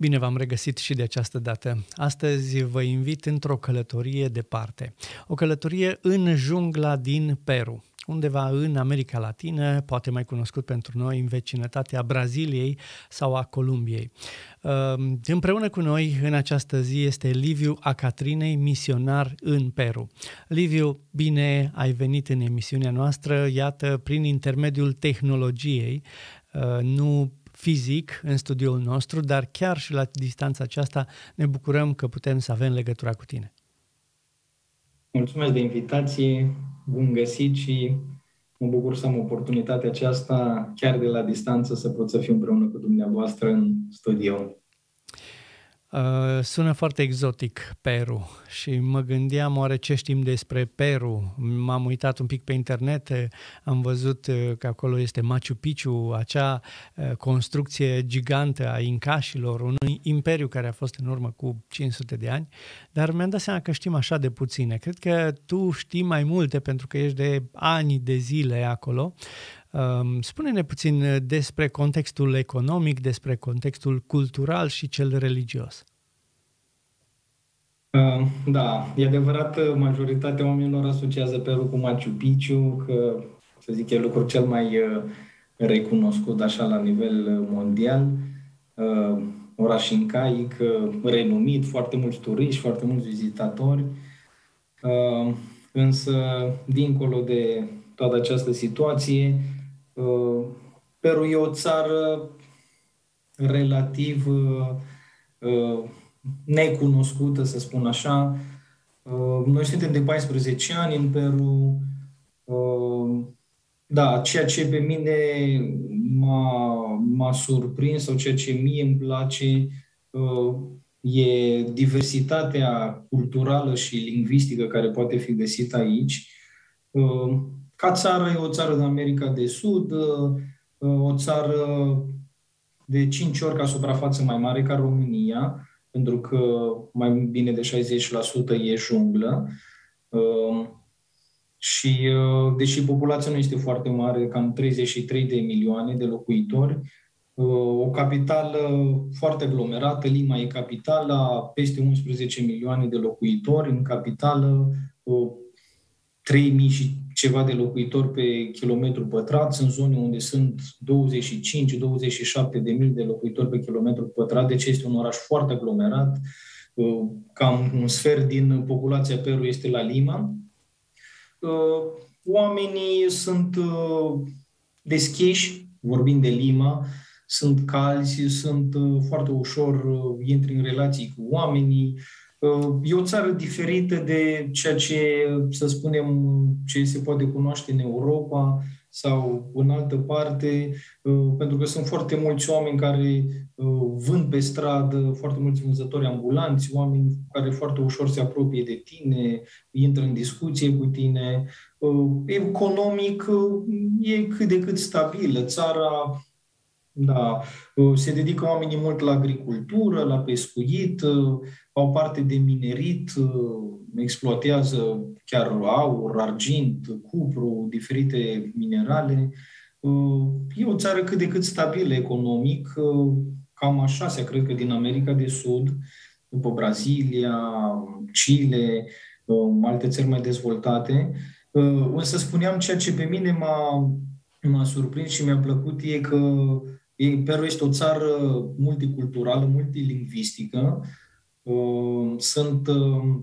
Bine v-am regăsit și de această dată. Astăzi vă invit într-o călătorie departe. O călătorie în jungla din Peru, undeva în America Latină, poate mai cunoscut pentru noi în vecinătatea Braziliei sau a Columbiei. Ehm, împreună cu noi în această zi este Liviu Acatrinei, misionar în Peru. Liviu, bine ai venit în emisiunea noastră, iată, prin intermediul tehnologiei, ehm, nu fizic în studioul nostru, dar chiar și la distanța aceasta ne bucurăm că putem să avem legătura cu tine. Mulțumesc de invitație, bun găsit și mă bucur să am oportunitatea aceasta, chiar de la distanță, să pot să fiu împreună cu dumneavoastră în studio. Uh, sună foarte exotic Peru și mă gândeam oare ce știm despre Peru. M-am uitat un pic pe internet, uh, am văzut uh, că acolo este Machu Picchu, acea uh, construcție gigantă a incașilor, un imperiu care a fost în urmă cu 500 de ani, dar mi-am dat seama că știm așa de puține. Cred că tu știi mai multe pentru că ești de ani de zile acolo. Um, spune-ne puțin uh, despre contextul economic, despre contextul cultural și cel religios. Uh, da, e adevărat, uh, majoritatea oamenilor asociază Peru cu Machu Picchu, că, să zic, e lucrul cel mai recunoscut așa la nivel mondial. Oraș incaic, renumit, foarte mulți turiști, foarte mulți vizitatori. Însă, dincolo de toată această situație, Uh, Peru e o țară relativ uh, uh, necunoscută, să spun așa. Noi suntem de 14 ani în Peru. Da, ceea ce pe mine m-a, m-a surprins sau ceea ce mie îmi place e diversitatea culturală și lingvistică care poate fi găsită aici. Ca țară, e o țară din America de Sud, uh, uh, o țară de 5 ori ca suprafață mai mare ca România, pentru că mai bine de 60% e junglă. Uh, și deși populația nu este foarte mare, cam 33 de milioane de locuitori, o capitală foarte aglomerată, Lima e capitala, peste 11 milioane de locuitori în capitală, 3000 și ceva de locuitori pe kilometru pătrat, sunt zone unde sunt 25-27 de mii de locuitori pe kilometru pătrat, deci este un oraș foarte aglomerat, uh, cam un sfert din populația Peru este la Lima. Uh, oamenii sunt uh, deschiși, vorbind de Lima, sunt calzi, sunt foarte ușor, intri în relații cu oamenii, E o țară diferită de ceea ce, să spunem, ce se poate cunoaște în Europa sau în altă parte, pentru că sunt foarte mulți oameni care vând pe stradă, foarte mulți vânzători ambulanți, oameni care foarte ușor se apropie de tine, intră în discuție cu tine. Economic e cât de cât stabilă. Țara da. Se dedică oamenii mult la agricultură, la pescuit, au parte de minerit, exploatează chiar aur, argint, cupru, diferite minerale. E o țară cât de cât stabilă economic, cam a șasea, cred că, din America de Sud, după Brazilia, Chile, alte țări mai dezvoltate. Însă spuneam ceea ce pe mine m-a, m-a surprins și mi-a plăcut e că Peru este o țară multiculturală, multilingvistică. Uh, sunt, uh,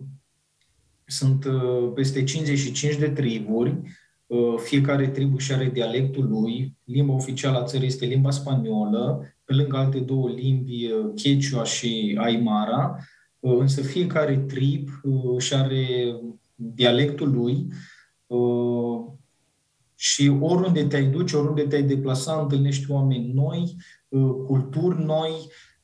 sunt uh, peste 55 de triburi. Fiecare tribu și are dialectul lui. Limba oficială a țării este limba spaniolă, pe lângă alte două limbi, Quechua și Aymara. Însă fiecare trib și are dialectul lui și oriunde te-ai duce, oriunde te-ai deplasa, întâlnești oameni noi, uh, culturi noi,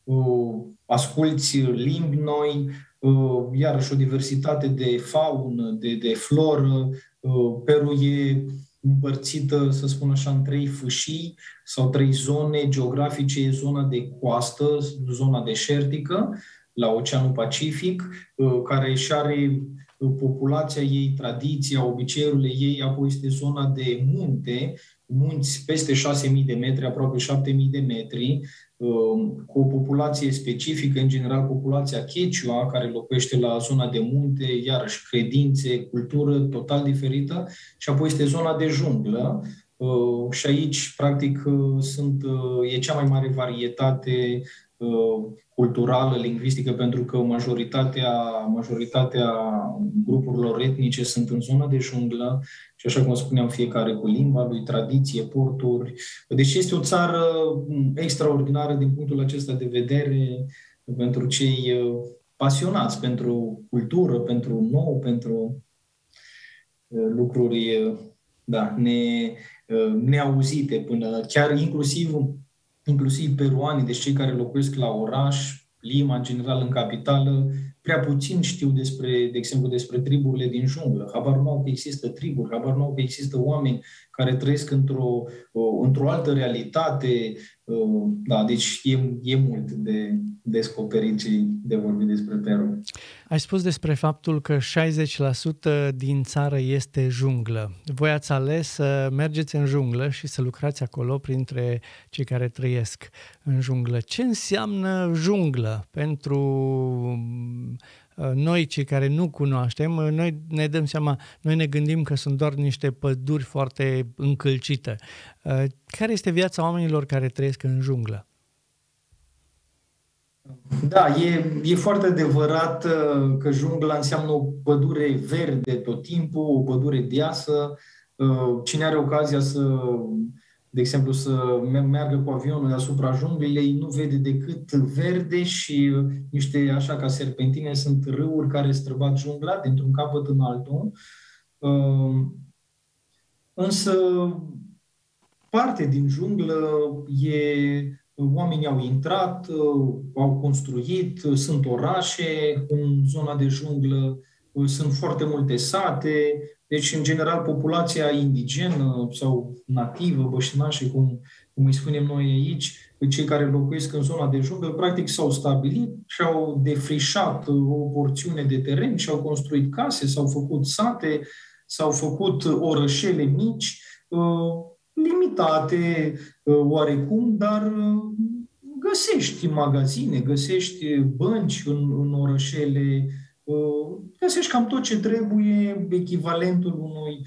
uh, asculți limbi noi, uh, iarăși o diversitate de faună, de, de floră. Peru e împărțită, să spun așa, în trei fâșii sau trei zone geografice. E zona de coastă, zona deșertică, la Oceanul Pacific, care și are populația ei, tradiția, obiceiurile ei, apoi este zona de munte, munți peste 6.000 de metri, aproape 7.000 de metri, um, cu o populație specifică, în general populația Quechua, care locuiește la zona de munte, iarăși credințe, cultură total diferită, și apoi este zona de junglă, uh, și aici, practic, uh, sunt, uh, e cea mai mare varietate culturală, lingvistică, pentru că majoritatea, majoritatea grupurilor etnice sunt în zona de junglă și, așa cum spuneam, fiecare cu limba lui, tradiție, porturi. Deci este o țară extraordinară din punctul acesta de vedere pentru cei uh, pasionați pentru cultură, pentru nou, pentru uh, lucruri uh, da, ne, neauzite până chiar inclusiv inclusiv peruanii, deci cei care locuiesc la oraș, Lima, în general, în capitală, prea puțin știu despre, de exemplu, despre triburile din junglă. Habar nu au că există triburi, habar nu au că există oameni care trăiesc într-o, într-o altă realitate. Da, deci e, e mult de descoperit și de vorbit despre Peru. Ai spus despre faptul că 60% din țară este junglă. Voi ați ales să mergeți în junglă și să lucrați acolo printre cei care trăiesc în junglă. Ce înseamnă junglă pentru uh, noi, cei care nu cunoaștem, uh, noi ne dăm seama, noi ne gândim că sunt doar niște păduri foarte încălcite. Uh, care este viața oamenilor care trăiesc în junglă? Da, e, e foarte adevărat uh, că jungla înseamnă o pădure verde tot timpul, o pădure deasă. Uh, cine are ocazia să, de exemplu, să meargă cu avionul deasupra junglei, nu vede decât verde și uh, niște, așa ca serpentine, sunt râuri care străbat jungla dintr-un capăt în altul. Însă, parte din junglă e oamenii au intrat, uh, au construit, uh, sunt orașe în zona de junglă, uh, sunt foarte multe sate, deci, în general, populația indigenă sau nativă, băștinașe, cum, cum îi spunem noi aici, cei care locuiesc în zona de junglă, practic s-au stabilit și au defrișat o porțiune de teren și au construit case, s-au făcut sate, s-au făcut orășele mici, limitate uh, oarecum, dar uh, găsești magazine, găsești bănci în, în orășele, uh, găsești cam tot ce trebuie, echivalentul unui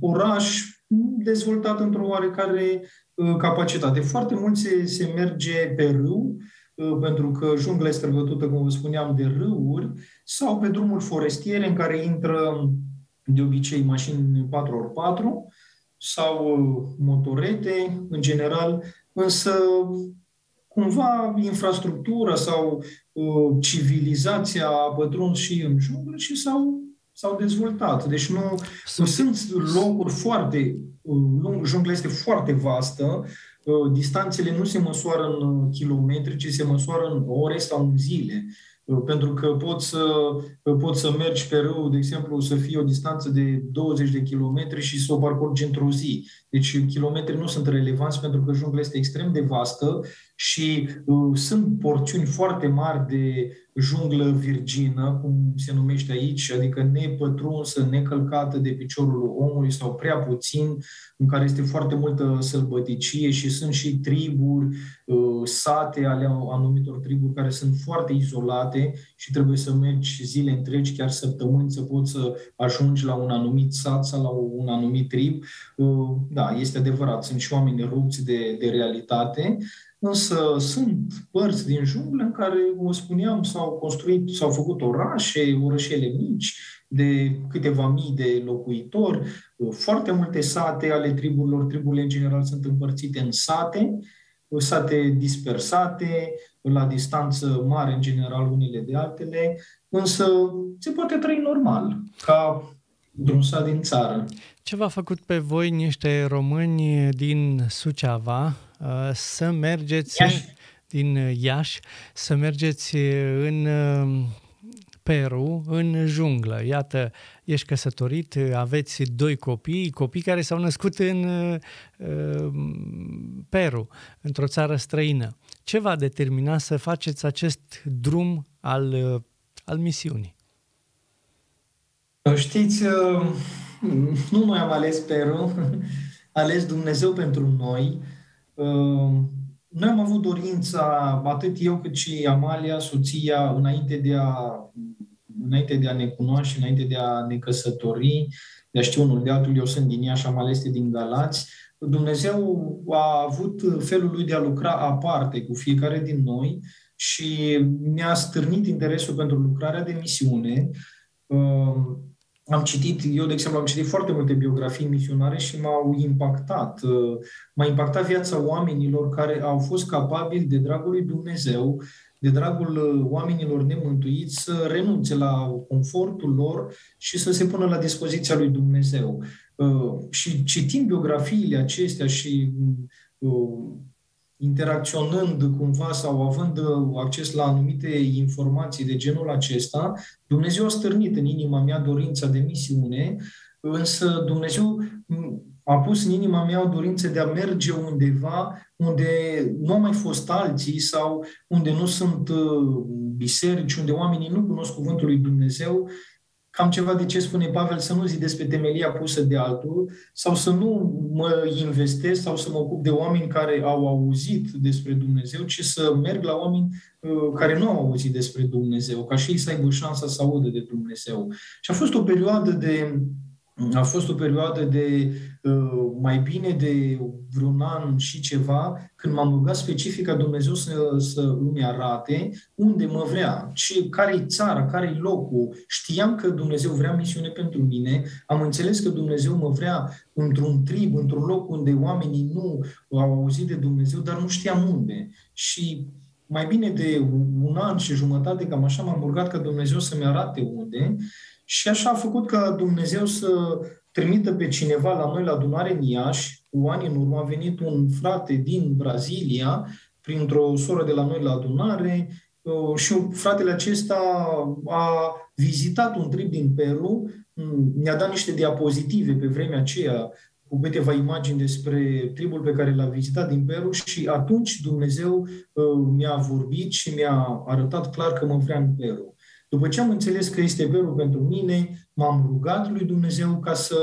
oraș dezvoltat într-o oarecare capacitate. Foarte mult se, se merge pe râu, pentru că jungla este străbătută, cum vă spuneam, de râuri, sau pe drumuri forestiere în care intră de obicei mașini 4x4, sau uh, motorete, în general, însă cumva infrastructura sau uh, civilizația a pătruns și în junglă și s-au, s-au dezvoltat. Deci nu, sunt, sunt locuri foarte uh, lung, jungla este foarte vastă, uh, distanțele nu se măsoară în uh, kilometri, ci se măsoară în ore sau în zile. Pentru că poți să, poți să mergi pe râu, de exemplu, să fie o distanță de 20 de kilometri și să o parcurgi într-o zi. Deci kilometri nu sunt relevanți pentru că jungla este extrem de vastă și uh, sunt porțiuni foarte mari de junglă virgină, cum se numește aici, adică nepătrunsă, necălcată de piciorul omului sau prea puțin, în care este foarte multă sălbăticie și sunt și triburi, uh, sate ale anumitor triburi care sunt foarte izolate și trebuie să mergi zile întregi, chiar săptămâni, să poți să ajungi la un anumit sat sau la un anumit trib. Uh, da, este adevărat, sunt și oameni rupți de, de realitate, Însă sunt părți din junglă în care, cum spuneam, s-au construit, s-au făcut orașe, orășele mici, de câteva mii de locuitori, foarte multe sate ale triburilor. Triburile, în general, sunt împărțite în sate, sate dispersate, la distanță mare, în general, unele de altele, însă se poate trăi normal, ca într-un sat din țară. Ce v-a făcut pe voi niște români din Suceava uh, să mergeți Iași. din Iași, să mergeți în uh, Peru, în junglă. Iată, ești căsătorit, aveți doi copii, copii care s-au născut în uh, Peru, într-o țară străină. Ce v-a determinat să faceți acest drum al, al misiunii? Știți, nu noi am ales Peru, ales Dumnezeu pentru noi. Noi am avut dorința, atât eu cât și Amalia, soția, înainte de a, înainte de a ne cunoaște, înainte de a ne căsători, de a ști unul de altul, eu sunt din Iași, Amalia este din Galați, Dumnezeu a avut felul lui de a lucra aparte cu fiecare din noi și ne-a stârnit interesul pentru lucrarea de misiune. Am citit, eu de exemplu, am citit foarte multe biografii misionare și m-au impactat. M-a impactat viața oamenilor care au fost capabili de dragul lui Dumnezeu, de dragul oamenilor nemântuiți, să renunțe la confortul lor și să se pună la dispoziția lui Dumnezeu. Și citind biografiile acestea și interacționând cumva sau având uh, acces la anumite informații de genul acesta, Dumnezeu a stârnit în inima mea dorința de misiune, însă Dumnezeu a pus în inima mea o dorință de a merge undeva unde nu au mai fost alții sau unde nu sunt uh, biserici, unde oamenii nu cunosc cuvântul lui Dumnezeu cam ceva de ce spune Pavel, să nu zidesc pe temelia pusă de altul sau să nu mă investesc sau să mă ocup de oameni care au auzit despre Dumnezeu, ci să merg la oameni uh, care nu au auzit despre Dumnezeu, ca și ei să aibă șansa să audă de Dumnezeu. Și a fost o perioadă de a fost o perioadă de uh, mai bine de vreun an și ceva, când m-am rugat specific ca Dumnezeu să, să îmi arate unde mă vrea, ce, care-i țara, care-i locul. Știam că Dumnezeu vrea misiune pentru mine, am înțeles că Dumnezeu mă vrea într-un trib, într-un loc unde oamenii nu au auzit de Dumnezeu, dar nu știam unde. Și mai bine de un an și jumătate, cam așa, m-am rugat ca Dumnezeu să-mi arate unde și așa a făcut ca Dumnezeu să trimită pe cineva la noi la adunare în Iași. Cu ani în urmă a venit un frate din Brazilia, printr-o soră de la noi la adunare, uh, și fratele acesta a vizitat un trip din Peru, mm, mi-a dat niște diapozitive pe vremea aceea cu câteva imagini despre tribul pe care l-a vizitat din Peru și atunci Dumnezeu uh, mi-a vorbit și mi-a arătat clar că mă vrea în Peru. După ce am înțeles că este verul pentru mine, m-am rugat lui Dumnezeu ca să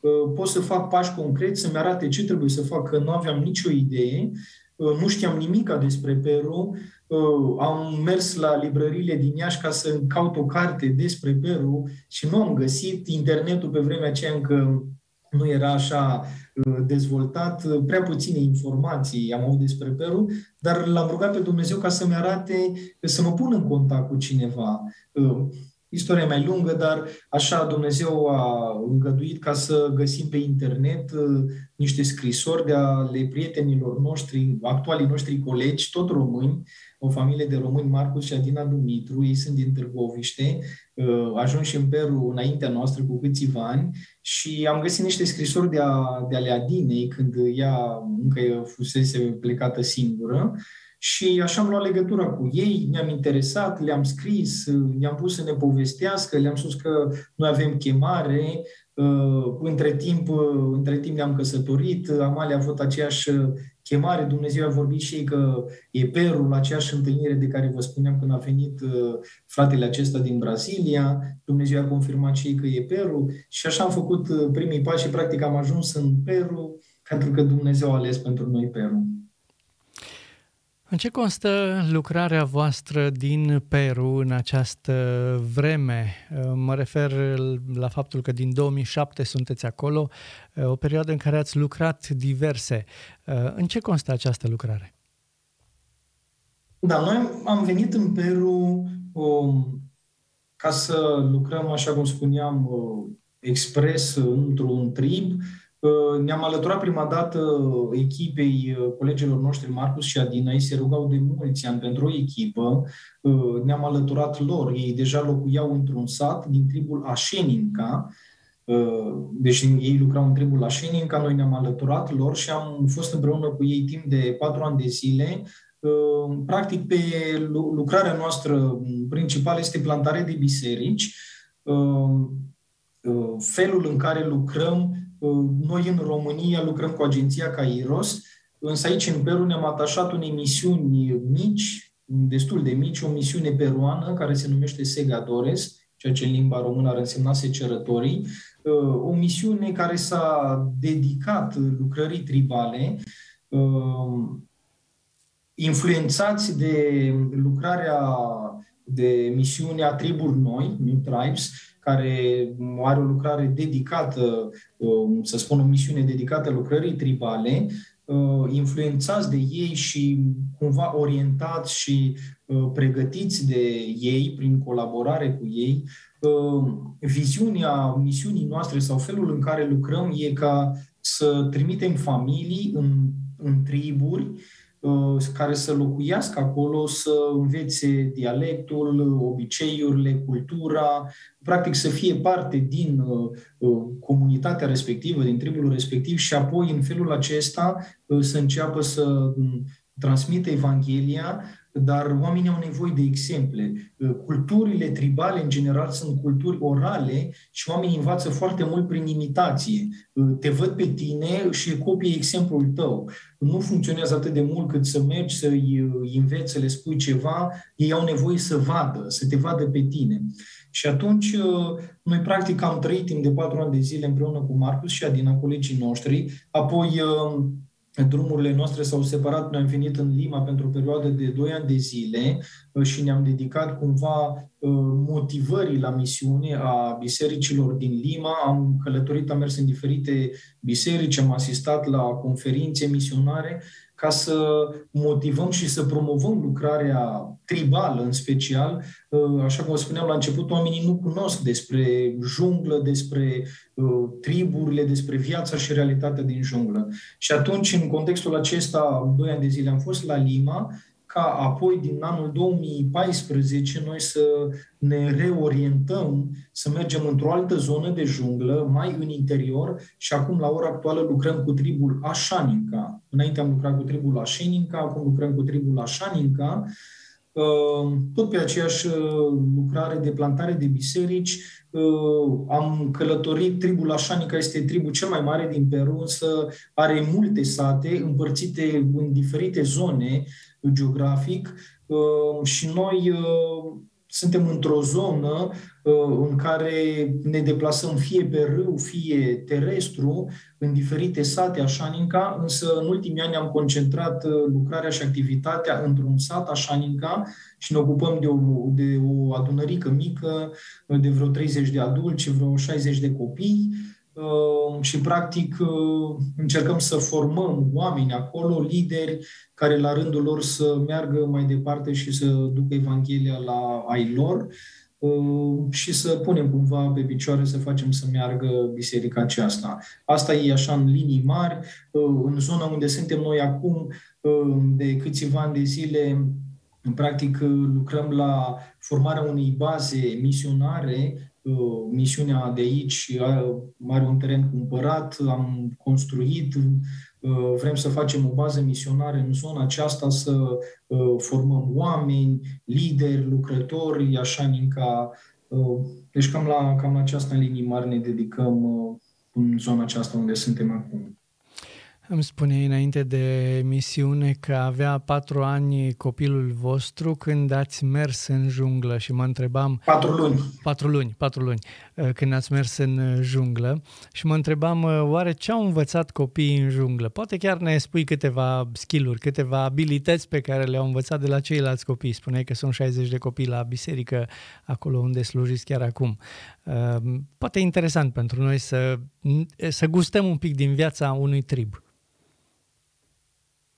uh, pot să fac pași concreți, să-mi arate ce trebuie să fac, că nu aveam nicio idee, uh, nu știam nimica despre Peru, uh, am mers la librările din Iași ca să caut o carte despre Peru și nu am găsit. Internetul pe vremea aceea încă nu era așa uh, dezvoltat, uh, prea puține informații am avut despre Peru, dar l-am rugat pe Dumnezeu ca să-mi arate, să mă pun în contact cu cineva. Uh, istoria mai lungă, dar așa Dumnezeu a îngăduit ca să găsim pe internet niște scrisori de ale prietenilor noștri, actualii noștri colegi, tot români, o familie de români, Marcus și Adina Dumitru, ei sunt din Târgoviște, uh, ajunși în Peru înaintea noastră cu câțiva ani și am găsit niște scrisori de, a, de ale Adinei când ea încă fusese plecată singură și așa am luat legătura cu ei, ne-am interesat, le-am scris, ne-am pus să ne povestească, le-am spus că noi avem chemare, uh, între timp, uh, între timp ne-am căsătorit, Amalia a avut aceeași chemare, Dumnezeu a vorbit și ei că e Peru, la aceeași întâlnire de care vă spuneam când a venit uh, fratele acesta din Brazilia, Dumnezeu a confirmat și ei că e Peru și așa am făcut primii pași și practic am ajuns în Peru pentru că Dumnezeu a ales pentru noi Peru. În ce constă lucrarea voastră din Peru în această vreme? Mă refer la faptul că din 2007 sunteți acolo, o perioadă în care ați lucrat diverse. În ce constă această lucrare? Da, noi am venit în Peru um, ca să lucrăm, așa cum spuneam, uh, expres într-un trib, Uh, ne-am alăturat prima dată echipei uh, colegilor noștri, Marcus și Adina, ei se rugau de mulți ani pentru o echipă, uh, ne-am alăturat lor, ei deja locuiau într-un sat din tribul Așeninca, deci ei lucrau în tribul Așeninca, noi ne-am alăturat lor și am fost împreună cu ei timp de patru ani de zile. Practic, pe lucrarea noastră principală este plantare de biserici, felul în care lucrăm noi în România lucrăm cu agenția Kairos, însă aici în Peru ne-am atașat unei misiuni mici, destul de mici, o misiune peruană care se numește Segadores. ceea ce în limba română ar însemna secerătorii, o misiune care s-a dedicat lucrării tribale, influențați de lucrarea de misiunea triburi noi, New Tribes, care are o lucrare dedicată, să spun o misiune dedicată lucrării tribale, influențați de ei și cumva orientați și pregătiți de ei prin colaborare cu ei, viziunea misiunii noastre sau felul în care lucrăm e ca să trimitem familii în, în triburi Uh, care să locuiască acolo, să învețe dialectul, obiceiurile, cultura, practic să fie parte din uh, uh, comunitatea respectivă, din tribul respectiv și apoi în felul acesta să înceapă să mm, transmită Evanghelia dar oamenii au nevoie de exemple. Culturile tribale, în general, sunt culturi orale și oamenii învață foarte mult prin imitație. Te văd pe tine și copii exemplul tău. Nu funcționează atât de mult cât să mergi, să-i înveți, să le spui ceva. Ei au nevoie să vadă, să te vadă pe tine. Și atunci, noi practic am trăit timp de patru ani de zile împreună cu Marcus și Adina, colegii noștri. Apoi drumurile noastre s-au separat, noi am venit în Lima pentru o perioadă de 2 ani de zile uh, și ne-am dedicat cumva uh, motivării la misiune a bisericilor din Lima. Am călătorit, am mers în diferite biserici, am asistat la conferințe misionare ca să motivăm și să promovăm lucrarea tribală în special. Uh, așa cum spuneam la început, oamenii nu cunosc despre junglă, despre uh, triburile, despre viața și realitatea din junglă. Și atunci, în contextul acesta, doi ani de zile am fost la Lima ca apoi din anul 2014 noi să ne reorientăm, să mergem într-o altă zonă de junglă, mai în interior și acum la ora actuală lucrăm cu tribul Așaninca. Înainte am lucrat cu tribul Așeninca, acum lucrăm cu tribul Așaninca, uh, tot pe aceeași uh, lucrare de plantare de biserici, uh, am călătorit, tribul Așanica este tribul cel mai mare din Peru, însă are multe sate împărțite în diferite zone geografic. Uh, și noi uh, suntem într-o zonă uh, în care ne deplasăm fie pe râu, fie terestru, în diferite sate Așaninca, însă în ultimii ani am concentrat lucrarea și activitatea într-un sat Așaninca și ne ocupăm de o, de o adunărică mică, de vreo 30 de adulți și vreo 60 de copii. Ehm, și practic ehm, încercăm să formăm oameni acolo, lideri, care la rândul lor să meargă mai departe și să ducă Evanghelia la ai lor ehm, și să punem cumva pe picioare să facem să meargă biserica aceasta. Asta e așa în linii mari. În zona unde suntem noi acum, de câțiva ani de zile, practic lucrăm la formarea unei baze misionare Uh, misiunea de aici are un teren cumpărat, am construit, uh, vrem să facem o bază misionară în zona aceasta, să uh, formăm oameni, lideri, lucrători, așa ca... Deci cam la, cam la aceasta în linii mari ne dedicăm în zona aceasta unde suntem acum. Îmi spuneai înainte de misiune că avea patru ani copilul vostru când ați mers în junglă și mă întrebam... Patru luni. Patru luni, patru luni, uh, când ați mers în uh, junglă și mă întrebam uh, oare ce au învățat copiii în junglă? Poate chiar ne spui câteva skill-uri, câteva abilități pe care le-au învățat de la ceilalți copii. Spuneai că sunt 60 de copii la biserică, acolo unde slujiți chiar acum. Poate e interesant pentru noi să, să gustăm un pic din viața unui trib.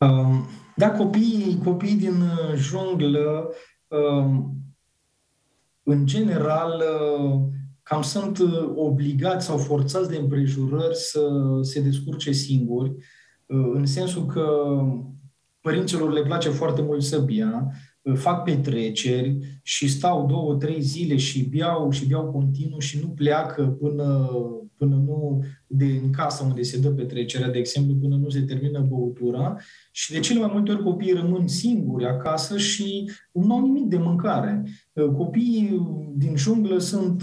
Um, da, copiii, copiii din uh, junglă, um, în general, uh, cam sunt uh, obligați sau forțați de împrejurări să se descurce singuri, în sensul că părinților le place foarte mult să bea, fac petreceri și stau două, trei zile și beau și beau continuu și nu pleacă până, până nu de în casa unde se dă petrecerea, de exemplu, până nu se termină băutura și de cele mai multe ori copiii rămân singuri acasă și nu au nimic de mâncare. Copiii din junglă sunt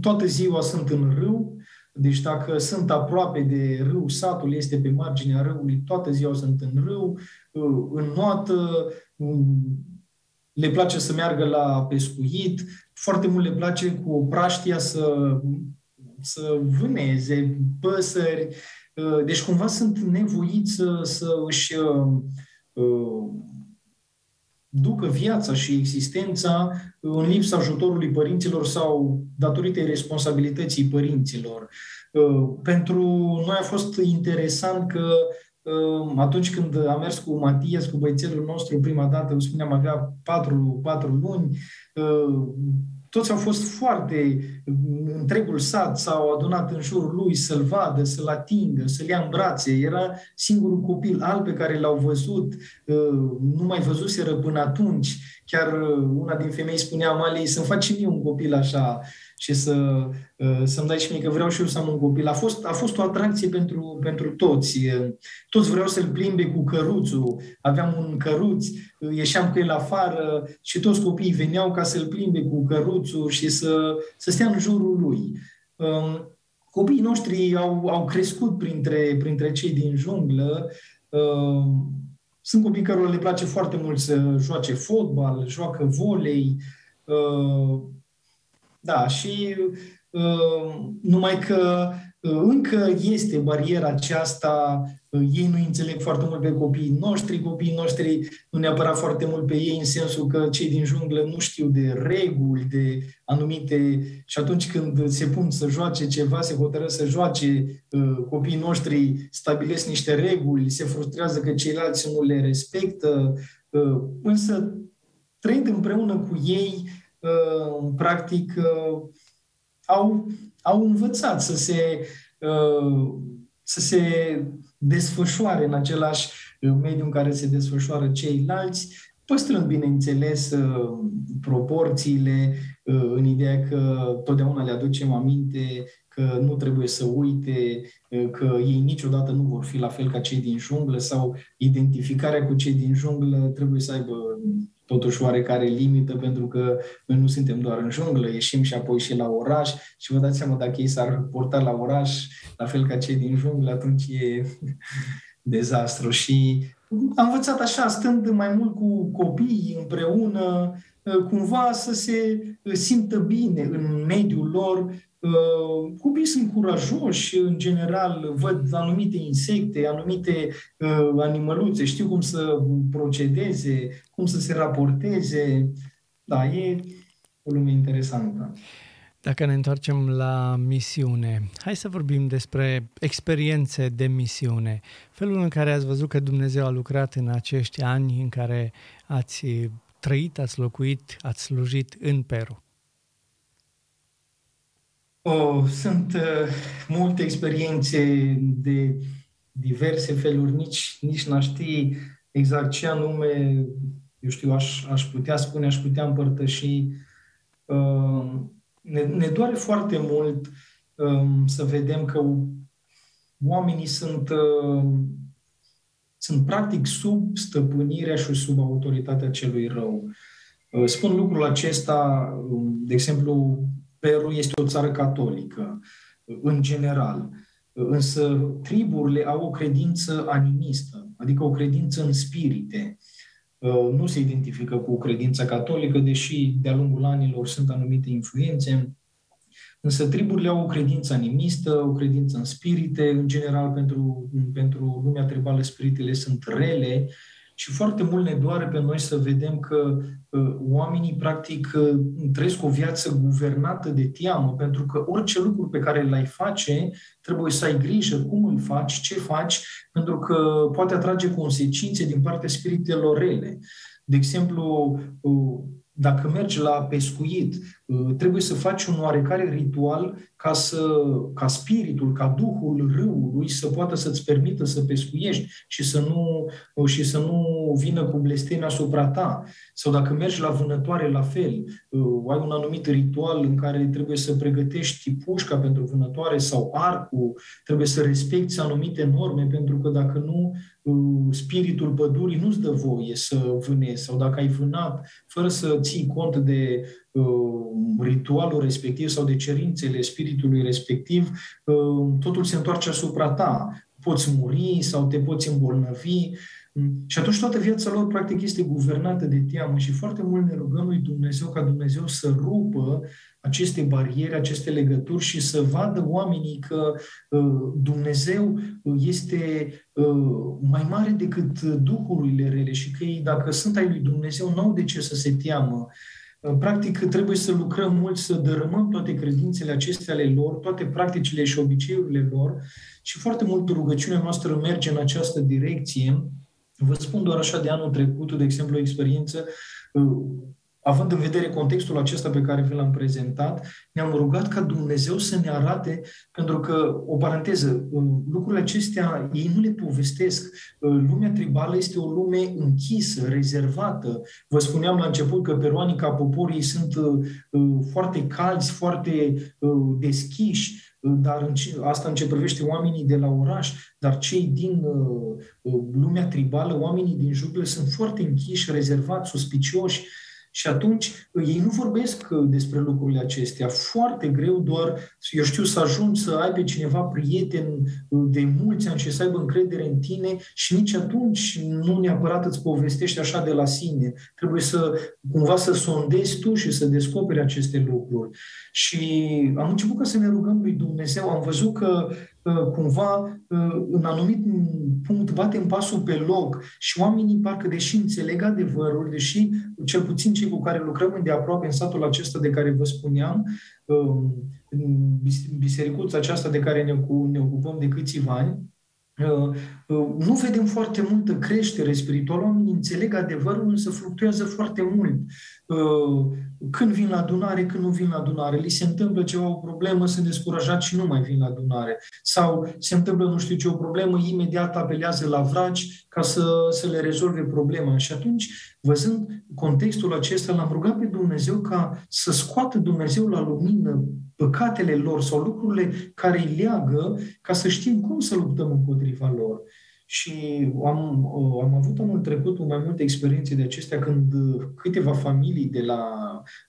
toată ziua sunt în râu, deci dacă sunt aproape de râu, satul este pe marginea râului, toată ziua sunt în râu, în noată, le place să meargă la pescuit, foarte mult le place cu praștia să, să vâneze păsări. Deci cumva sunt nevoiți să, să își ducă viața și existența în lipsa ajutorului părinților sau datorită responsabilității părinților. Pentru noi a fost interesant că atunci când am mers cu Matias, cu băiețelul nostru, prima dată, îmi spuneam, avea patru, patru luni, toți au fost foarte, întregul sat s-au adunat în jurul lui să-l vadă, să-l atingă, să-l ia în brațe. Era singurul copil alb pe care l-au văzut, nu mai văzuseră până atunci. Chiar una din femei spunea, Mali, să-mi faci mie un copil așa și să, uh, să-mi dai și mie că vreau și eu să am un copil. A fost, a fost o atracție pentru, pentru toți. Toți vreau să-l plimbe cu căruțul. Aveam un căruț, ieșeam cu el afară și toți copiii veneau ca să-l plimbe cu căruțul și să, să stea în jurul lui. Um, copiii noștri au, au crescut printre, printre cei din junglă. Um, sunt copii care le place foarte mult să joace fotbal, joacă volei, uh, da, și uh, numai că uh, încă este bariera aceasta, uh, ei nu înțeleg foarte mult pe copiii noștri, copiii noștri nu neapărat foarte mult pe ei, în sensul că cei din junglă nu știu de reguli, de anumite... Și atunci când se pun să joace ceva, se hotără să joace, copiii noștri stabilesc niște reguli, se frustrează că ceilalți nu le respectă, însă trăind împreună cu ei, Uh, practic, uh, au, au învățat să se, uh, să se desfășoare în același mediu în care se desfășoară ceilalți, păstrând, bineînțeles, proporțiile, în ideea că totdeauna le aducem aminte că nu trebuie să uite că ei niciodată nu vor fi la fel ca cei din junglă sau identificarea cu cei din junglă trebuie să aibă totuși oarecare limită, pentru că noi nu suntem doar în junglă, ieșim și apoi și la oraș și vă dați seama dacă ei s-ar porta la oraș, la fel ca cei din junglă, atunci e dezastru. Și am învățat așa, stând mai mult cu copiii împreună, cumva să se simtă bine în mediul lor, Uh, copiii sunt curajoși, în general, văd anumite insecte, anumite uh, animăluțe, știu cum să procedeze, cum să se raporteze. Da, e o lume interesantă. Dacă ne întoarcem la misiune, hai să vorbim despre experiențe de misiune. Felul în care ați văzut că Dumnezeu a lucrat în acești ani în care ați trăit, ați locuit, ați slujit în Peru. Oh, sunt uh, multe experiențe de diverse feluri, nici, nici n-aș ști exact ce anume, eu știu, aș, aș putea spune, aș putea împărtăși. Uh, ne, ne doare foarte mult uh, să vedem că oamenii sunt, uh, sunt practic sub stăpânirea și sub autoritatea celui rău. Uh, spun lucrul acesta, de exemplu, Peru este o țară catolică, în general. Însă triburile au o credință animistă, adică o credință în spirite. Nu se identifică cu credința catolică, deși de-a lungul anilor sunt anumite influențe. Însă triburile au o credință animistă, o credință în spirite. În general, pentru, pentru lumea tribală, spiritele sunt rele și foarte mult ne doare pe noi să vedem că uh, oamenii, practic, uh, trăiesc o viață guvernată de teamă, pentru că orice lucru pe care l-ai face, trebuie să ai grijă cum îl faci, ce faci, pentru că poate atrage consecințe din partea spiritelor rele. De exemplu, uh, dacă mergi la pescuit, uh, trebuie să faci un oarecare ritual ca, să, ca spiritul, ca duhul râului să poată să-ți permită să pescuiești și să nu, uh, și să nu vină cu blesteme asupra ta. Sau dacă mergi la vânătoare, la fel. Uh, ai un anumit ritual în care trebuie să pregătești pușca pentru vânătoare sau arcul, trebuie să respecti anumite norme, pentru că dacă nu, spiritul pădurii nu-ți dă voie să vânezi sau dacă ai vânat fără să ții cont de uh, ritualul respectiv sau de cerințele spiritului respectiv, uh, totul se întoarce asupra ta. Poți muri sau te poți îmbolnăvi. Mm. Și atunci toată viața lor, practic, este guvernată de teamă și foarte mult ne rugăm lui Dumnezeu ca Dumnezeu să rupă aceste bariere, aceste legături și să vadă oamenii că uh, Dumnezeu este uh, mai mare decât duhurile rele și că ei, dacă sunt ai lui Dumnezeu, nu au de ce să se teamă. Uh, practic, trebuie să lucrăm mult, să dărâmăm toate credințele acestea ale lor, toate practicile și obiceiurile lor și foarte mult rugăciunea noastră merge în această direcție. Vă spun doar așa de anul trecut, de exemplu, o experiență, uh, având în vedere contextul acesta pe care vi l-am prezentat, ne-am rugat ca Dumnezeu să ne arate, pentru că, o paranteză, uh, lucrurile acestea ei nu le povestesc. Uh, lumea tribală este o lume închisă, rezervată. Vă spuneam la început că peroanii ca poporii sunt foarte calzi, foarte deschiși, dar asta în ce privește oamenii de la oraș, dar cei din uh, uh, lumea tribală, oamenii din junglă sunt foarte închiși, rezervați, suspicioși, și atunci ei nu vorbesc uh, despre lucrurile acestea. Foarte greu doar, eu știu, să ajungi să ai pe cineva prieten uh, de mulți ani și să aibă încredere în tine și nici atunci nu neapărat îți povestești așa de la sine. Trebuie să cumva să sondezi tu și să descoperi aceste lucruri. Și am început ca să ne rugăm lui Dumnezeu. Am văzut că cumva în anumit punct batem pasul pe loc și oamenii parcă deși înțeleg adevărul, deși cel puțin cei cu care lucrăm de aproape în satul acesta de care vă spuneam, bisericuța aceasta de care ne ocupăm de câțiva ani, Uh, uh, nu vedem foarte multă creștere spirituală, oamenii înțeleg adevărul, însă fluctuează foarte mult. Uh, când vin la adunare, când nu vin la adunare, li se întâmplă ceva, o problemă, sunt descurajați și nu mai vin la adunare. Sau se întâmplă nu știu ce o problemă, imediat apelează la vraci ca să, să le rezolve problema. Și atunci, văzând contextul acesta, l-am rugat pe Dumnezeu ca să scoată Dumnezeu la lumină păcatele lor sau lucrurile care îi leagă ca să știm cum să luptăm împotriva lor. Și am, am avut anul trecut mai multe experiențe de acestea când câteva familii de la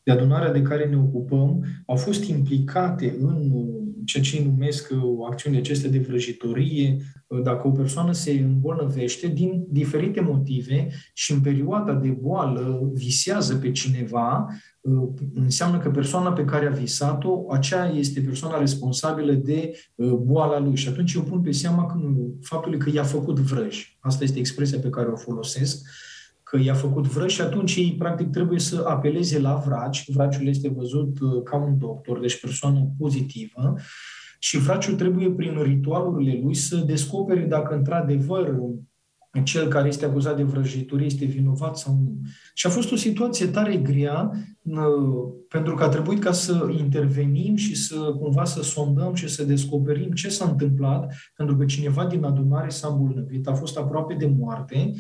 de adunarea de care ne ocupăm au fost implicate în ceea ce numesc acțiunile acestea de vrăjitorie, dacă o persoană se îmbolnăvește din diferite motive și în perioada de boală visează pe cineva, Uh, înseamnă că persoana pe care a visat-o, aceea este persoana responsabilă de uh, boala lui. Și atunci eu pun pe seama faptului că i-a făcut vrăj. Asta este expresia pe care o folosesc că i-a făcut vrăj și atunci ei practic trebuie să apeleze la vraci. Vraciul este văzut uh, ca un doctor, deci persoană pozitivă și vraciul trebuie prin ritualurile lui să descopere dacă într-adevăr cel care este acuzat de vrăjitorie este vinovat sau nu. Și a fost o situație tare grea, pentru că a trebuit ca să intervenim și să cumva să sondăm și să descoperim ce s-a întâmplat, pentru că cineva din adunare s-a îmbolnăvit, a fost aproape de moarte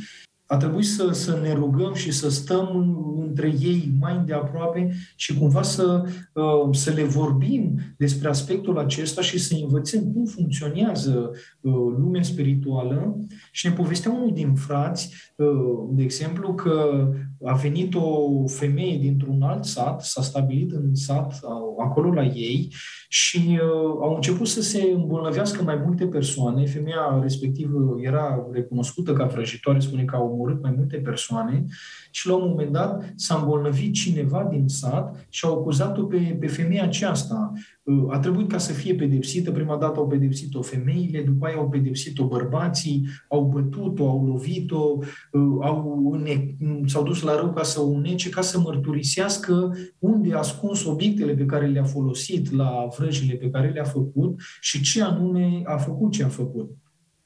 a trebuit să, să ne rugăm și să stăm între ei mai de aproape și cumva să, uh, să le vorbim despre aspectul acesta și să învățăm cum funcționează uh, lumea spirituală. Și ne povestea unul din frați, uh, de exemplu, că a venit o femeie dintr-un alt sat, s-a stabilit în sat acolo la ei și uh, au început să se îmbolnăvească mai multe persoane. Femeia respectivă era recunoscută ca vrăjitoare, spune că a omorât mai multe persoane și la un moment dat s-a îmbolnăvit cineva din sat și au acuzat-o pe, pe femeia aceasta. Uh, a trebuit ca să fie pedepsită. Prima dată au pedepsit-o femeile, după aia au pedepsit-o bărbații, au bătut-o, au lovit-o, uh, au une, s-au dus la rău ca să o unece, ca să mărturisească unde a ascuns obiectele pe care le-a folosit la vrăjile pe care le-a făcut și ce anume a făcut ce a făcut.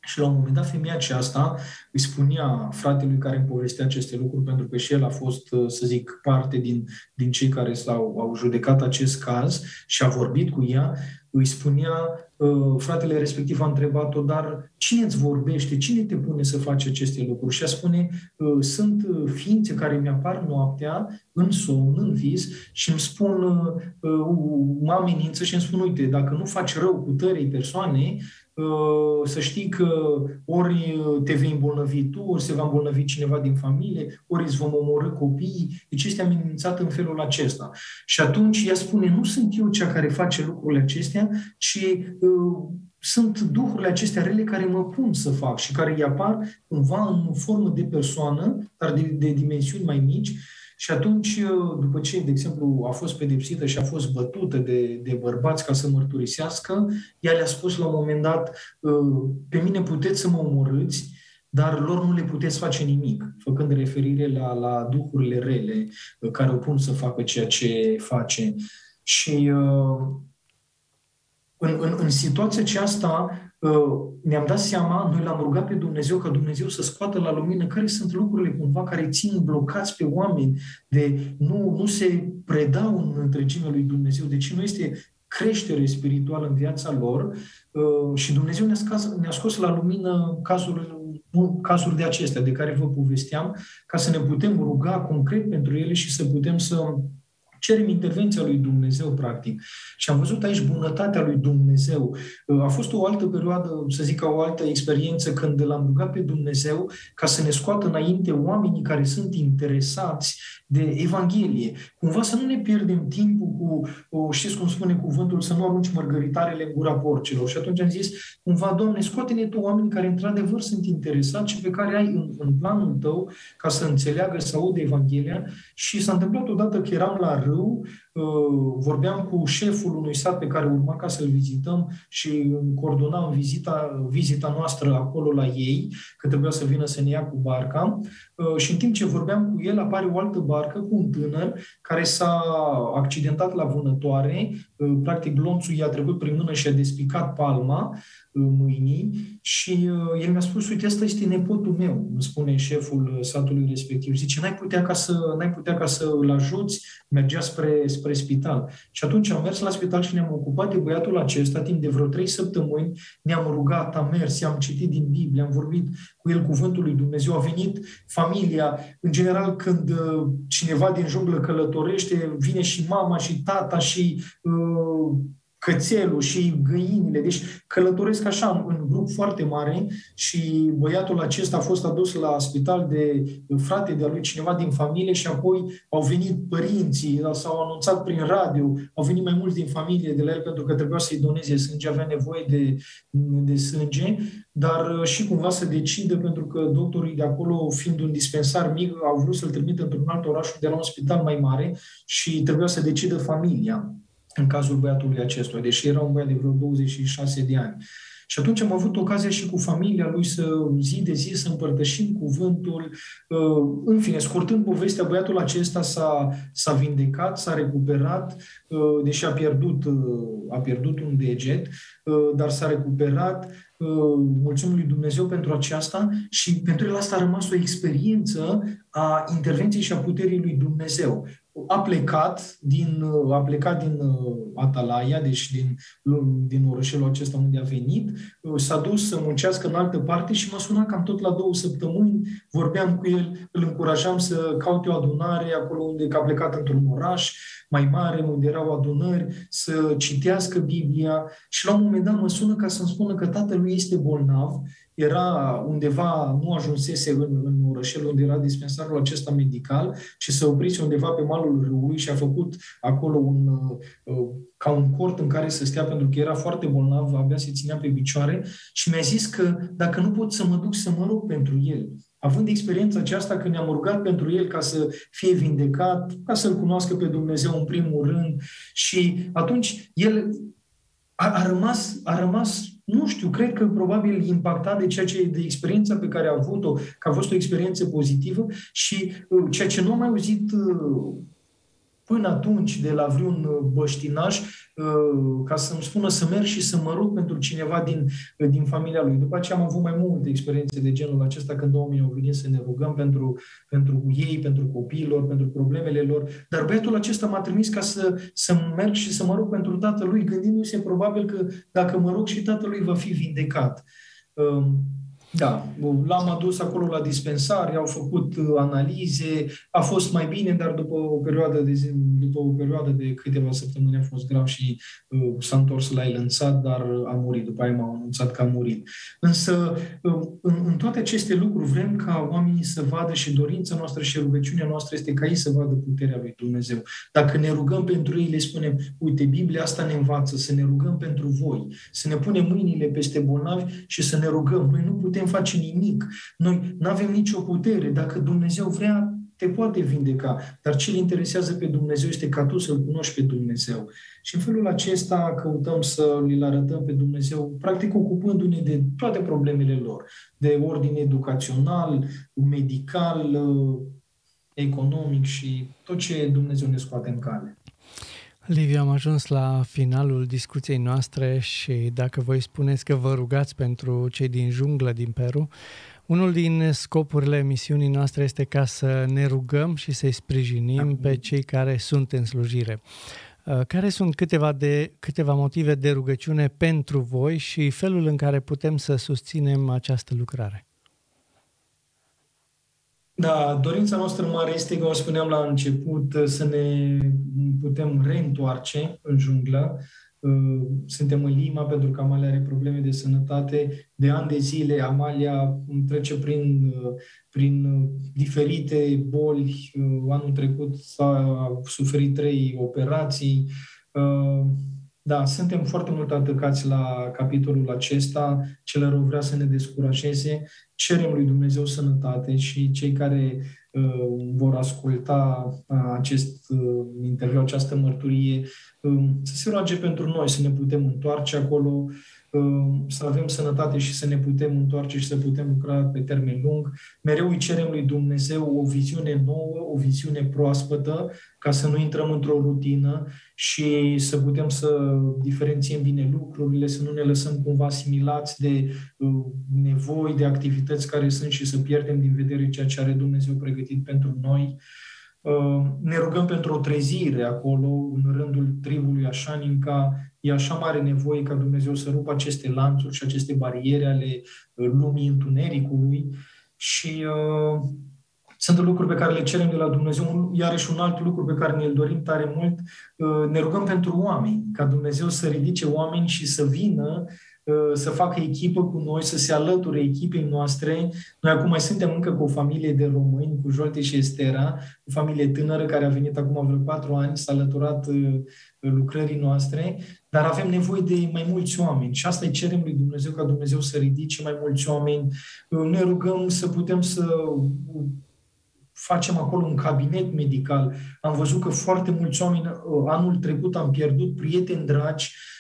Și la un moment dat femeia aceasta îi spunea fratelui care îmi povestea aceste lucruri, pentru că și el a fost, să zic, parte din, din cei care s-au au judecat acest caz și a vorbit cu ea, îi spunea, uh, fratele respectiv a întrebat-o, dar cine îți vorbește, cine te pune să faci aceste lucruri? Și a spune, uh, sunt uh, ființe care mi-apar noaptea, în somn, în vis, și îmi spun, mă amenință și îmi spun, uite, dacă nu faci rău cu tărei persoane, să știi că ori te vei îmbolnăvi tu, ori se va îmbolnăvi cineva din familie, ori îți vom omorâ copiii. Deci este amenințat în felul acesta. Și atunci ea spune, nu sunt eu cea care face lucrurile acestea, ci sunt duhurile acestea rele care mă pun să fac și care îi apar cumva în formă de persoană, dar de, de dimensiuni mai mici. Și atunci, după ce, de exemplu, a fost pedepsită și a fost bătută de, de bărbați ca să mărturisească, ea le-a spus la un moment dat, pe mine puteți să mă omorâți, dar lor nu le puteți face nimic, făcând referire la, la duhurile rele care o pun să facă ceea ce face. Și uh, în, în, în situația aceasta uh, ne-am dat seama, noi l-am rugat pe Dumnezeu ca Dumnezeu să scoată la lumină care sunt lucrurile cumva care țin blocați pe oameni, de nu, nu se predau în întregime lui Dumnezeu, deci nu este creștere spirituală în viața lor uh, și Dumnezeu ne-a scos, ne-a scos la lumină cazuri, cazuri de acestea de care vă povesteam, ca să ne putem ruga concret pentru ele și să putem să cerem intervenția lui Dumnezeu, practic. Și am văzut aici bunătatea lui Dumnezeu. A fost o altă perioadă, să zic, o altă experiență când l-am rugat pe Dumnezeu ca să ne scoată înainte oamenii care sunt interesați de Evanghelie. Cumva să nu ne pierdem timpul cu, o, știți cum spune cuvântul, să nu arunci mărgăritarele în gura porcilor. Și atunci am zis, cumva, Doamne, scoate-ne tu oameni care într-adevăr sunt interesați și pe care ai în, în planul tău ca să înțeleagă, să audă Evanghelia. Și s-a întâmplat odată că eram la râu, uh, vorbeam cu șeful unui sat pe care urma ca să-l vizităm și coordonam vizita, vizita noastră acolo la ei, că trebuia să vină să ne ia cu barca. Uh, și în timp ce vorbeam cu el, apare o altă barcă cu un tânăr care s-a accidentat la vânătoare. Uh, practic, glonțul i-a trecut prin mână și a despicat palma mâinii și el mi-a spus, uite, ăsta este nepotul meu, îmi spune șeful satului respectiv. Zice, n-ai putea ca să, n-ai putea ca să îl ajuți? Mergea spre, spre spital. Și atunci am mers la spital și ne-am ocupat de băiatul acesta timp de vreo trei săptămâni. Ne-am rugat, am mers, am citit din Biblie, am vorbit cu el cuvântul lui Dumnezeu. A venit familia. În general, când uh, cineva din junglă călătorește, vine și mama și tata și uh, cățelul și găinile. Deci călătoresc așa în grup foarte mare și băiatul acesta a fost adus la spital de frate de-a lui cineva din familie și apoi au venit părinții, s-au anunțat prin radio, au venit mai mulți din familie de la el pentru că trebuia să-i doneze sânge, avea nevoie de, de sânge, dar uh, și cumva să decidă pentru că doctorii de acolo, fiind un dispensar mic, au vrut să-l trimită într-un alt oraș de la un spital mai mare și trebuia să decidă familia în cazul băiatului acestuia, deși era un băiat de vreo 26 de ani. Și atunci am avut ocazia și cu familia lui să zi de zi să împărtășim cuvântul. Uh, în fine, scurtând povestea, băiatul acesta s-a, s-a vindecat, s-a recuperat, uh, deși a pierdut, uh, a pierdut un deget, dar s-a recuperat. Mulțumim lui Dumnezeu pentru aceasta și pentru el asta a rămas o experiență a intervenției și a puterii lui Dumnezeu a plecat din, a plecat din uh, Atalaia, deci din, din orășelul acesta unde a venit, uh, s-a dus să muncească în altă parte și mă suna cam tot la două săptămâni, vorbeam cu el, îl încurajam să caute o adunare acolo unde a plecat într-un oraș mai mare, unde erau adunări, să citească Biblia. Și la un moment dat mă sună ca să-mi spună că tatălui este bolnav era undeva, nu ajunsese în, în orășel unde era dispensarul acesta medical și se oprise undeva pe malul râului și a făcut acolo un, uh, ca un cort în care să stea pentru că era foarte bolnav, abia se ținea pe picioare și mi-a zis că dacă nu pot să mă duc să mă rog pentru el, având experiența aceasta că ne-am rugat pentru el ca să fie vindecat, ca să-L cunoască pe Dumnezeu în primul rând și atunci el a, a, rămas, a rămas nu știu, cred că probabil impactat de ceea ce, de experiența pe care a avut-o, că a fost o experiență pozitivă și uh, ceea ce nu am mai auzit uh, până atunci de la vreun uh, băștinaș uh, ca să-mi spună să merg și să mă rog pentru cineva din, uh, din familia lui. După aceea am avut mai multe experiențe de genul acesta când oamenii au venit să ne rugăm pentru, pentru ei, pentru copiilor, pentru problemele lor. Dar băiatul acesta m-a trimis ca să, să merg și să mă rog pentru tatălui, gândindu-se probabil că dacă mă rog și tatălui va fi vindecat. Um, Da, l-am adus acolo la dispensare, au făcut uh, analize, a fost mai bine, dar după o perioadă de zi, după o perioadă de câteva săptămâni a fost grav și uh, s-a întors la el în sat, dar a murit. După aia m-au anunțat că a murit. Însă, uh, în, în toate aceste lucruri vrem ca oamenii să vadă și dorința noastră și rugăciunea noastră este ca ei să vadă puterea lui Dumnezeu. Dacă ne rugăm pentru ei, le spunem, uite, Biblia asta ne învață să ne rugăm pentru voi, să ne punem mâinile peste bolnavi și să ne rugăm. Noi nu putem face nimic. Noi nu avem nicio putere. Dacă Dumnezeu vrea, te poate vindeca. Dar ce îl interesează pe Dumnezeu este ca tu să-L cunoști pe Dumnezeu. Și în felul acesta căutăm să îl arătăm pe Dumnezeu, practic ocupându-ne de toate problemele lor, de ordine educațional, medical, economic și tot ce Dumnezeu ne scoate în cale. Liviu, am ajuns la finalul discuției noastre și dacă voi spuneți că vă rugați pentru cei din junglă din Peru, unul din scopurile misiunii noastre este ca să ne rugăm și să-i sprijinim pe cei care sunt în slujire. Uh, care sunt câteva, de, câteva motive de rugăciune pentru voi și felul în care putem să susținem această lucrare? Da, dorința noastră mare este, cum spuneam la început, să ne putem reîntoarce în junglă. Uh, suntem în Lima pentru că Amalia are probleme de sănătate. De ani de zile Amalia trece prin, uh, prin diferite boli. Uh, anul trecut s-a suferit trei operații. Da, suntem foarte mult atacați la capitolul acesta. Cel rău vrea să ne descurajeze. Cerem lui Dumnezeu sănătate și cei care uh, vor asculta uh, acest uh, interviu, această mărturie, uh, să se roage pentru noi, să ne putem întoarce acolo, să avem sănătate și să ne putem întoarce și să putem lucra pe termen lung. Mereu îi cerem lui Dumnezeu o viziune nouă, o viziune proaspătă, ca să nu intrăm într-o rutină și să putem să diferențiem bine lucrurile, să nu ne lăsăm cumva asimilați de uh, nevoi, de activități care sunt și să pierdem din vedere ceea ce are Dumnezeu pregătit pentru noi. Uh, ne rugăm pentru o trezire acolo, în rândul tribului Așaninca. E așa mare nevoie ca Dumnezeu să rupă aceste lanțuri și aceste bariere ale uh, lumii întunericului și uh, sunt lucruri pe care le cerem de la Dumnezeu. Iarăși un alt lucru pe care ne-l dorim tare mult, uh, ne rugăm pentru oameni, ca Dumnezeu să ridice oameni și să vină Uh, să facă echipă cu noi, să se alăture echipei noastre. Noi acum mai suntem încă cu o familie de români, cu Jolte și Estera, o familie tânără care a venit acum vreo patru ani, s-a alăturat uh, lucrării noastre, dar avem nevoie de mai mulți oameni și asta îi cerem lui Dumnezeu, ca Dumnezeu să ridice mai mulți oameni. Uh, ne rugăm să putem să facem acolo un cabinet medical. Am văzut că foarte mulți oameni, anul trecut am pierdut prieteni dragi, Uh,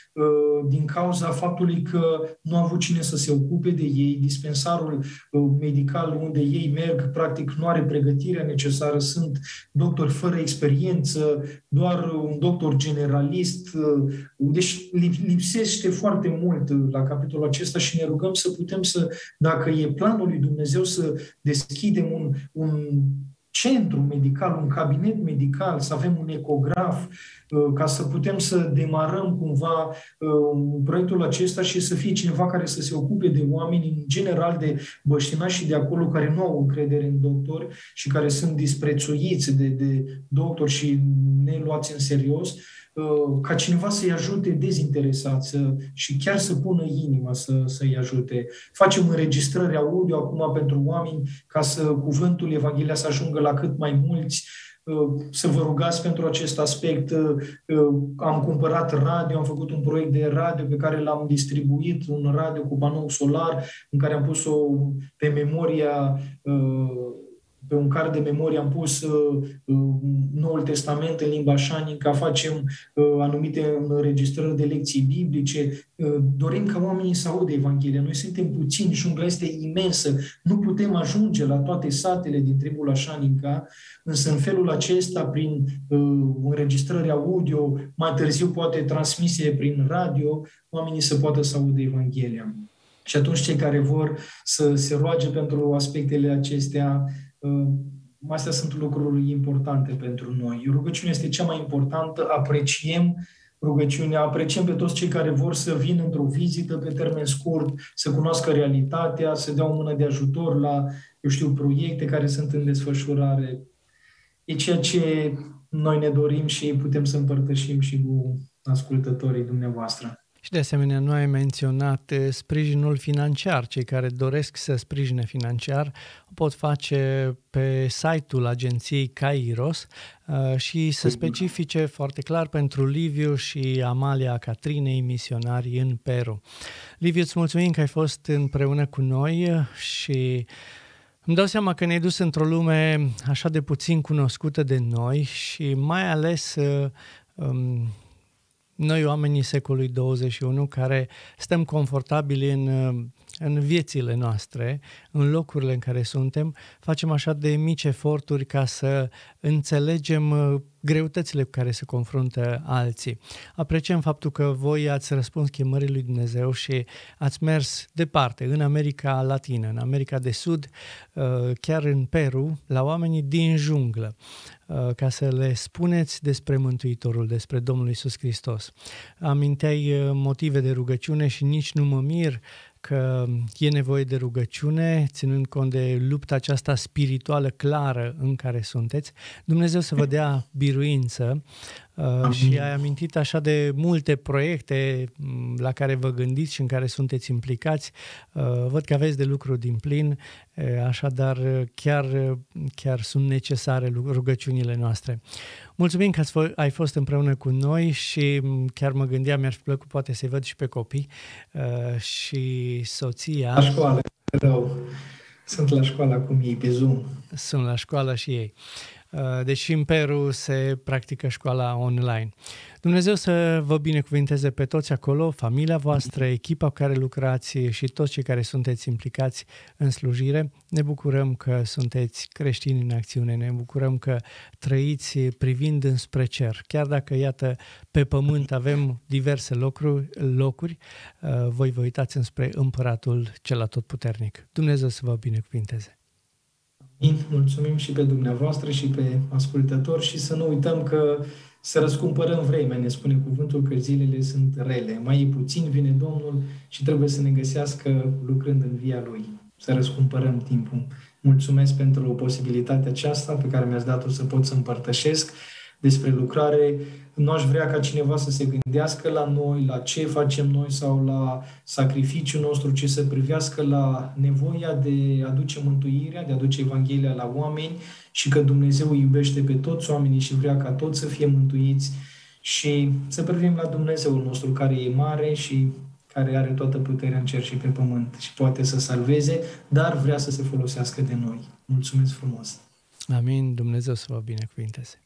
din cauza faptului că nu a avut cine să se ocupe de ei, dispensarul uh, medical unde ei merg, practic nu are pregătirea necesară, sunt doctori fără experiență, doar un doctor generalist, uh, deci lipsește foarte mult la capitolul acesta și ne rugăm să putem să, dacă e planul lui Dumnezeu, să deschidem un, un centru medical, un cabinet medical, să avem un ecograf, uh, ca să putem să demarăm cumva uh, proiectul acesta și să fie cineva care să se ocupe de oameni, în general de băștinași și de acolo care nu au încredere în doctori și care sunt disprețuiți de, de doctori și neluați în serios, Uh, ca cineva să-i ajute dezinteresat să, și chiar să pună inima să, să-i ajute. Facem înregistrări audio acum pentru oameni ca să cuvântul Evanghelia să ajungă la cât mai mulți, uh, să vă rugați pentru acest aspect. Uh, am cumpărat radio, am făcut un proiect de radio pe care l-am distribuit, un radio cu panou solar, în care am pus-o pe memoria pe un card de memorie am pus uh, uh, Noul Testament în limba șanică, facem uh, anumite înregistrări de lecții biblice, uh, dorim ca oamenii să audă Evanghelia. Noi suntem puțini, jungla este imensă, nu putem ajunge la toate satele din tribul Așanica, însă în felul acesta, prin uh, înregistrări audio, mai târziu poate transmise prin radio, oamenii să poată să audă Evanghelia. Și atunci cei care vor să se roage pentru aspectele acestea, Astea sunt lucruri importante pentru noi. Rugăciunea este cea mai importantă, apreciem rugăciunea. Apreciem pe toți cei care vor să vină într-o vizită pe termen scurt, să cunoască realitatea, să dea o mână de ajutor la, eu știu, proiecte care sunt în desfășurare. E ceea ce noi ne dorim și putem să împărtășim și cu ascultătorii dumneavoastră. Și de asemenea, nu ai menționat eh, sprijinul financiar. Cei care doresc să sprijine financiar o pot face pe site-ul agenției Kairos uh, și să specifice foarte clar pentru Liviu și Amalia Catrinei, misionari în Peru. Liviu, îți mulțumim că ai fost împreună cu noi și îmi dau seama că ne-ai dus într-o lume așa de puțin cunoscută de noi și mai ales uh, um, noi oamenii secolului 21 care stăm confortabili în, în viețile noastre, în locurile în care suntem, facem așa de mici eforturi ca să înțelegem greutățile cu care se confruntă alții. Apreciem faptul că voi ați răspuns chemării lui Dumnezeu și ați mers departe, în America Latină, în America de Sud, uh, chiar în Peru, la oamenii din junglă, uh, ca să le spuneți despre Mântuitorul, despre Domnul Isus Hristos. Aminteai uh, motive de rugăciune și nici nu mă mir că e nevoie de rugăciune, ținând cont de lupta aceasta spirituală clară în care sunteți. Dumnezeu să vă dea biruință uh, și ai amintit așa de multe proiecte mm, la care vă gândiți și în care sunteți implicați. Uh, văd că aveți de lucru din plin, uh, așadar chiar, chiar sunt necesare rugăciunile noastre. Mulțumim că ați fost împreună cu noi și mm, chiar mă gândeam, mi-ar fi plăcut poate să-i văd și pe copii uh, și soția. La școală, rău. Sunt la școală acum ei pe Zoom. Sunt la școală și ei. Uh, deși în Peru se practică școala online. Dumnezeu să vă binecuvinteze pe toți acolo, familia voastră, echipa cu care lucrați și toți cei care sunteți implicați în slujire. Ne bucurăm că sunteți creștini în acțiune, ne bucurăm că trăiți privind înspre cer. Chiar dacă, iată, pe pământ avem diverse locuri, locuri uh, voi vă uitați înspre împăratul cel atotputernic. Dumnezeu să vă binecuvinteze. Mulțumim și pe dumneavoastră și pe ascultători și să nu uităm că să răscumpărăm vremea, ne spune cuvântul că zilele sunt rele. Mai e puțin, vine Domnul și trebuie să ne găsească lucrând în via Lui. Să răscumpărăm timpul. Mulțumesc pentru posibilitatea aceasta pe care mi-ați dat-o să pot să împărtășesc despre lucrare. Nu aș vrea ca cineva să se gândească la noi, la ce facem noi sau la sacrificiul nostru, ci să privească la nevoia de a aduce mântuirea, de a aduce Evanghelia la oameni și că Dumnezeu îi iubește pe toți oamenii și vrea ca toți să fie mântuiți și să privim la Dumnezeul nostru care e mare și care are toată puterea în cer și pe pământ și poate să salveze, dar vrea să se folosească de noi. Mulțumesc frumos! Amin. Dumnezeu să vă binecuvinteze.